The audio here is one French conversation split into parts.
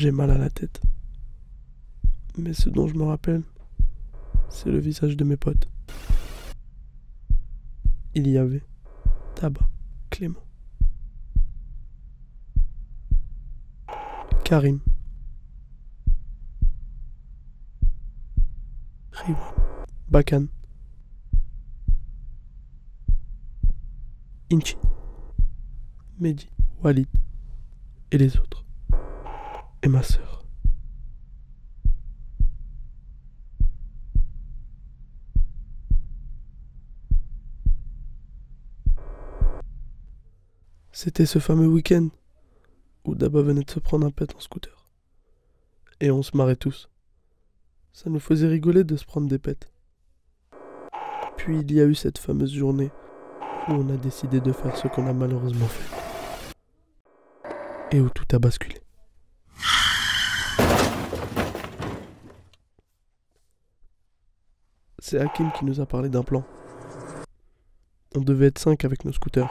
J'ai mal à la tête. Mais ce dont je me rappelle, c'est le visage de mes potes. Il y avait Tabac, Clément, Karim, Riwan, Bakan, Inchi, Mehdi, Walid et les autres. Et ma sœur. C'était ce fameux week-end où Daba venait de se prendre un pet en scooter. Et on se marrait tous. Ça nous faisait rigoler de se prendre des pets. Puis il y a eu cette fameuse journée où on a décidé de faire ce qu'on a malheureusement fait. Et où tout a basculé. C'est Hakim qui nous a parlé d'un plan. On devait être 5 avec nos scooters.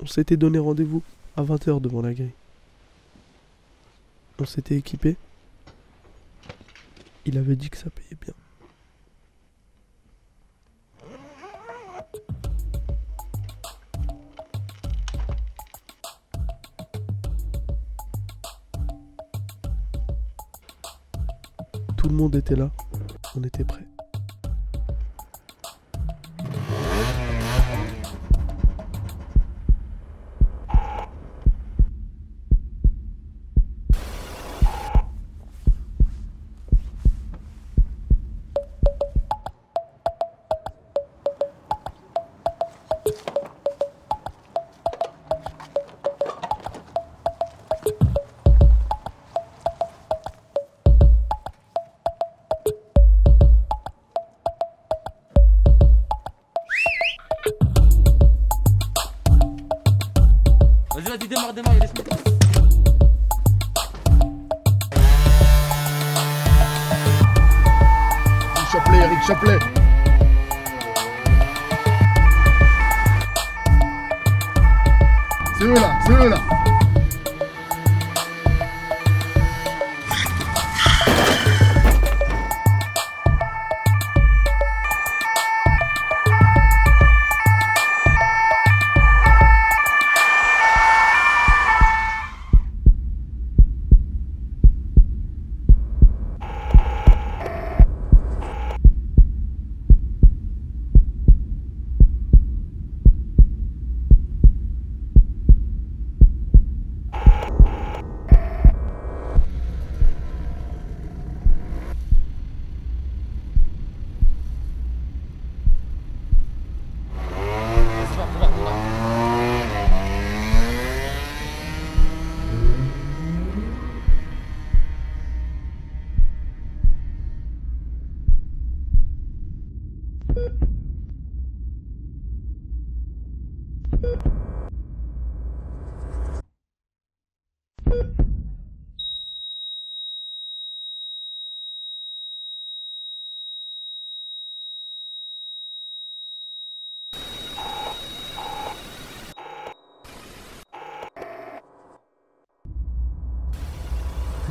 On s'était donné rendez-vous à 20h devant la grille. On s'était équipé. Il avait dit que ça payait bien. Tout le monde était là. On était prêts. Eric Chaplet. C'est eux là, c'est eux là.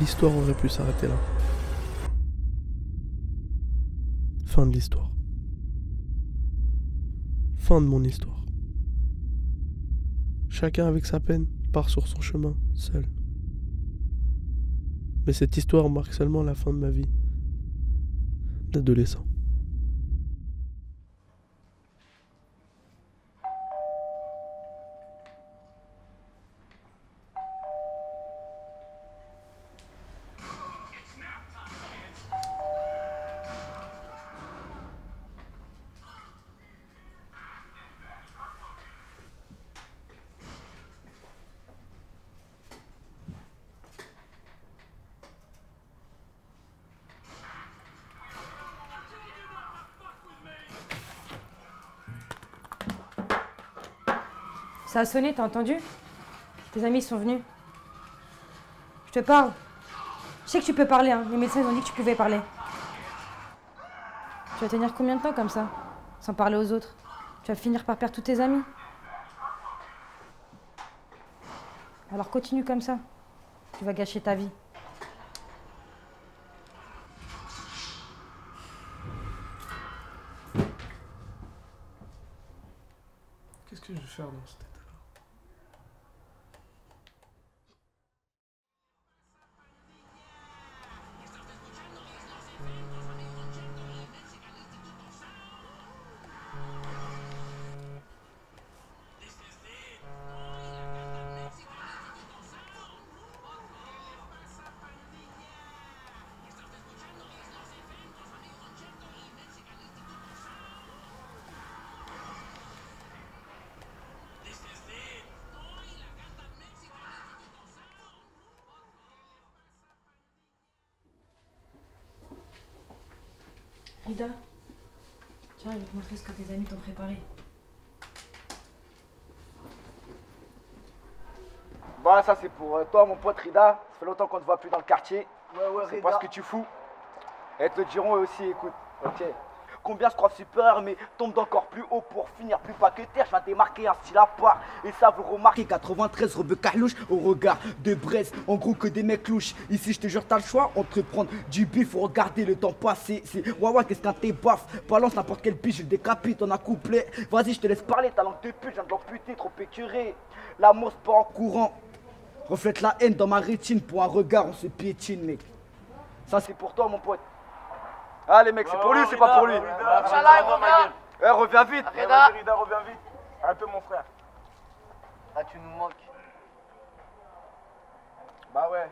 L'histoire aurait pu s'arrêter là. Fin de l'histoire. Fin de mon histoire. Chacun avec sa peine part sur son chemin, seul. Mais cette histoire marque seulement la fin de ma vie d'adolescent. Ça a sonné, t'as entendu? Tes amis sont venus. Je te parle. Je sais que tu peux parler, hein. les médecins ont dit que tu pouvais parler. Tu vas tenir combien de temps comme ça Sans parler aux autres? Tu vas finir par perdre tous tes amis? Alors continue comme ça. Tu vas gâcher ta vie. Qu'est-ce que je vais faire dans cet Rida, tiens, je vais te montrer ce que tes amis t'ont préparé. Bah ça c'est pour euh, toi mon pote Rida, ça fait longtemps qu'on te voit plus dans le quartier. Ouais, ouais, C'est pas ce que tu fous. Et te le diront eux aussi, écoute. Ok. Combien se croient supérieurs mais tombent encore plus haut pour finir plus pas que terre. Je viens démarquer un style à part. Et ça vous remarquez 93 rebeu carlouche au regard de Brest. En gros que des mecs louches. Ici je te jure t'as le choix entre prendre du bif ou regarder le temps passer. C'est ouais qu'est-ce qu'un t'es baf. Balance n'importe quel biche, je le décapite, on a couplé. Vas-y je te laisse parler, ta langue de pute, je viens de l'amputer, trop écuré. La mousse pas en courant. Reflète la haine dans ma rétine pour un regard, on se piétine, mec. Ça, c'est pour toi, mon pote. Allez, mec, c'est pour lui ou c'est pas pour lui Inch'Allah, il revient. Eh, reviens vite. Reda. Rida, reviens vite. Un peu, mon frère. Ah, tu nous manques. Bah ouais,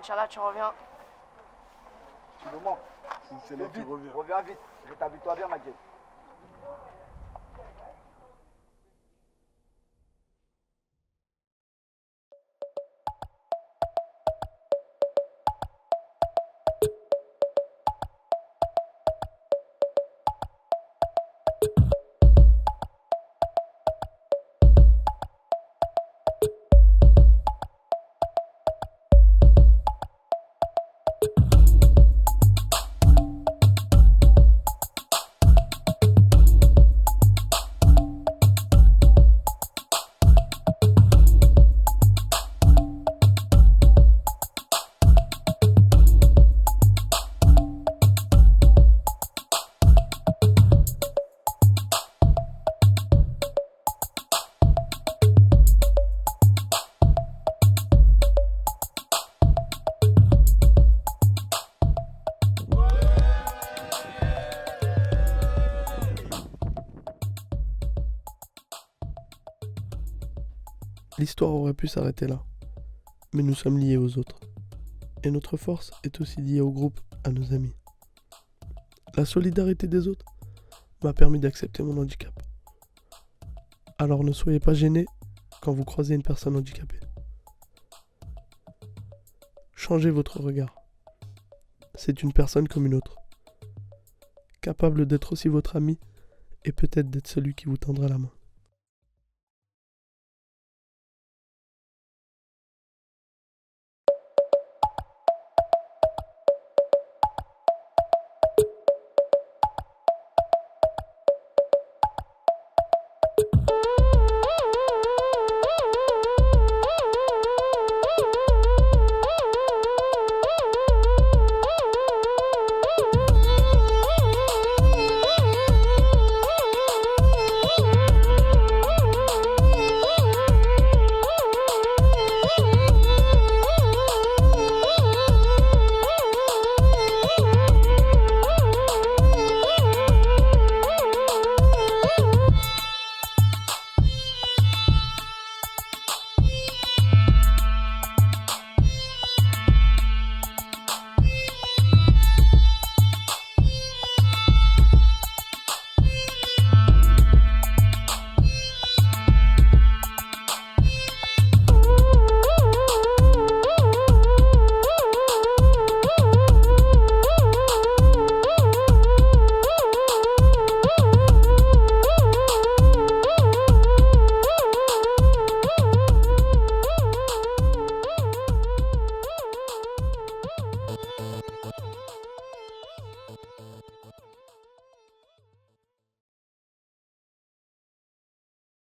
Inch'Allah, tu reviens. tu nous manques. C'est Vite, reviens vite. Je t'habille-toi bien, ma gueule. L'histoire aurait pu s'arrêter là. Mais nous sommes liés aux autres. Et notre force est aussi liée au groupe, à nos amis. La solidarité des autres m'a permis d'accepter mon handicap. Alors ne soyez pas gênés quand vous croisez une personne handicapée. Changez votre regard. C'est une personne comme une autre. Capable d'être aussi votre ami et peut-être d'être celui qui vous tendra la main.